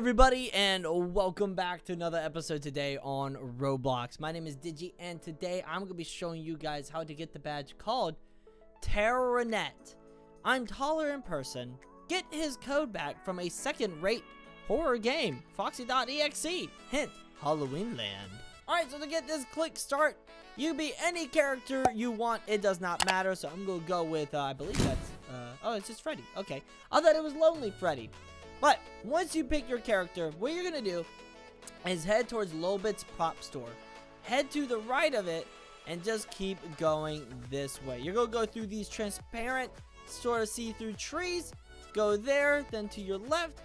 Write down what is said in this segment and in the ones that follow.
everybody, and welcome back to another episode today on Roblox. My name is Digi, and today I'm going to be showing you guys how to get the badge called Terronette. I'm taller in person. Get his code back from a second-rate horror game, Foxy.exe. Hint, Halloween Land. Alright, so to get this click start, you be any character you want. It does not matter, so I'm going to go with, uh, I believe that's, uh, oh, it's just Freddy. Okay. I thought it was Lonely Freddy. But once you pick your character, what you're going to do is head towards Lolbit's prop store. Head to the right of it and just keep going this way. You're going to go through these transparent sort of see-through trees. Go there, then to your left,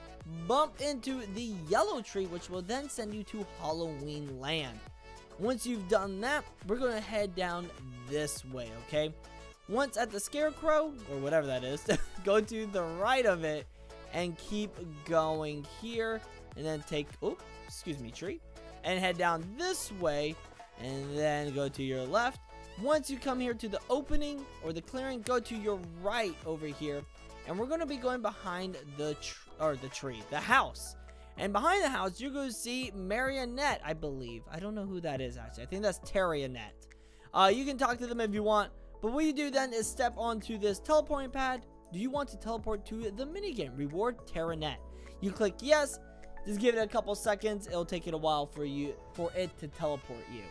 bump into the yellow tree, which will then send you to Halloween Land. Once you've done that, we're going to head down this way, okay? Once at the Scarecrow, or whatever that is, go to the right of it and keep going here and then take oh excuse me tree and head down this way and then go to your left. Once you come here to the opening or the clearing go to your right over here and we're going to be going behind the or the tree the house. And behind the house you're going to see marionette i believe. I don't know who that is actually. I think that's Terronette. uh you can talk to them if you want but what you do then is step onto this teleporting pad do you want to teleport to the minigame? Reward Terronette. You click yes. Just give it a couple seconds. It'll take it a while for you for it to teleport you.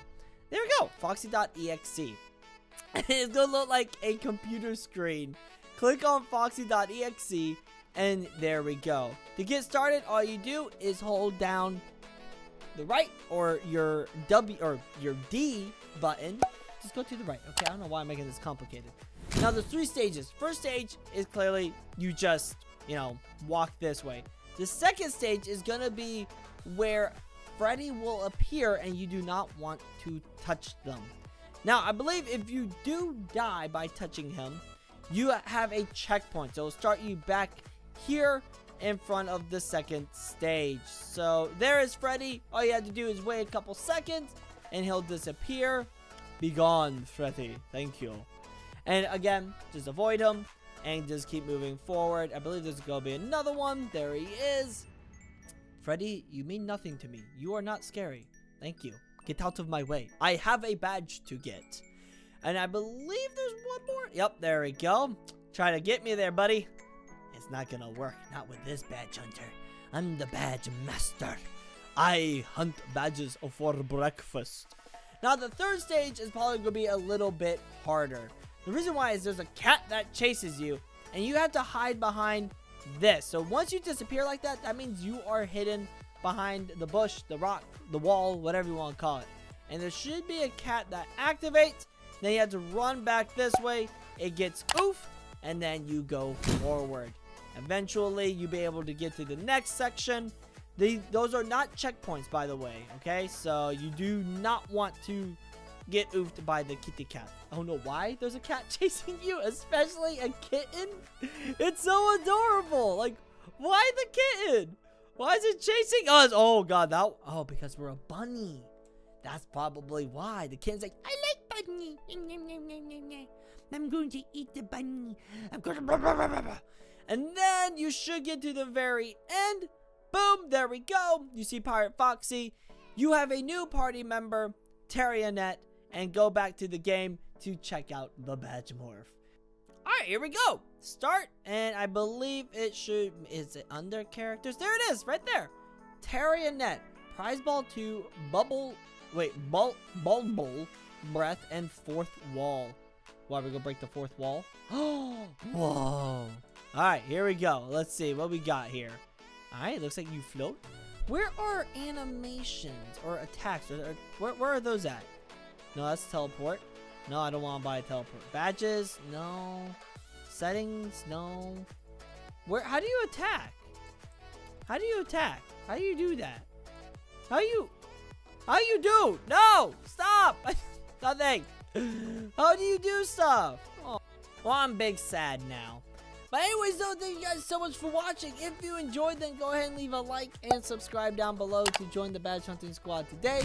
There we go. Foxy.exe. it's gonna look like a computer screen. Click on Foxy.exe and there we go. To get started, all you do is hold down the right or your W or your D button. Just go to the right. Okay, I don't know why I'm making this complicated. Now, there's three stages. First stage is clearly you just, you know, walk this way. The second stage is going to be where Freddy will appear and you do not want to touch them. Now, I believe if you do die by touching him, you have a checkpoint. So it'll start you back here in front of the second stage. So there is Freddy. All you have to do is wait a couple seconds and he'll disappear. Be gone, Freddy. Thank you. And again, just avoid him and just keep moving forward. I believe there's going to be another one. There he is. Freddy, you mean nothing to me. You are not scary. Thank you. Get out of my way. I have a badge to get. And I believe there's one more. Yep, there we go. Try to get me there, buddy. It's not gonna work. Not with this badge hunter. I'm the badge master. I hunt badges for breakfast. Now, the third stage is probably to be a little bit harder. The reason why is there's a cat that chases you, and you have to hide behind this. So once you disappear like that, that means you are hidden behind the bush, the rock, the wall, whatever you want to call it. And there should be a cat that activates. Then you have to run back this way. It gets oof, and then you go forward. Eventually, you'll be able to get to the next section. The, those are not checkpoints, by the way, okay? So you do not want to get oofed by the kitty cat. Oh, I don't know why there's a cat chasing you, especially a kitten. It's so adorable. Like, why the kitten? Why is it chasing us? Oh, God. that. Oh, because we're a bunny. That's probably why. The kitten's like, I like bunny. I'm going to eat the bunny. I'm going to... And then you should get to the very end. Boom, there we go. You see Pirate Foxy. You have a new party member, Terronette, and go back to the game to check out the badge morph. Alright, here we go. Start, and I believe it should, is it under characters? There it is, right there. Terronette, prize ball 2, bubble, wait, ball, bubble, breath, and fourth wall. Why, are we gonna break the fourth wall? Oh, whoa. Alright, here we go. Let's see what we got here. Alright, looks like you float. Where are animations or attacks? Where, where are those at? No, that's teleport. No, I don't want to buy a teleport. Badges? No. Settings? No. Where? How do you attack? How do you attack? How do you do that? How you? How you do? No! Stop! Nothing! How do you do stuff? Oh. Well, I'm big sad now. But anyways, though, thank you guys so much for watching. If you enjoyed, then go ahead and leave a like and subscribe down below to join the Badge Hunting Squad today.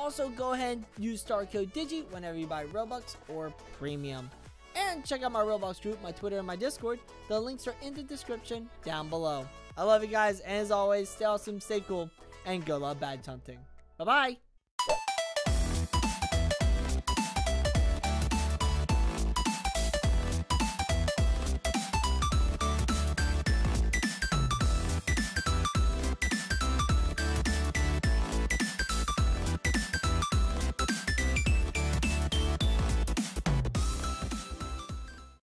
Also, go ahead and use star code DIGI whenever you buy Robux or Premium. And check out my Roblox group, my Twitter, and my Discord. The links are in the description down below. I love you guys. And as always, stay awesome, stay cool, and go love badge hunting. Bye bye.